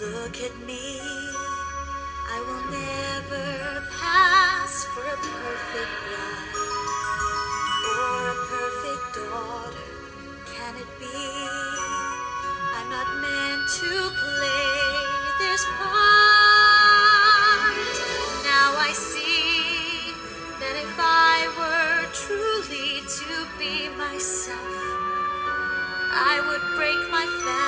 Look at me, I will never pass for a perfect bride or a perfect daughter. Can it be? I'm not meant to play this part. Now I see that if I were truly to be myself, I would break my family.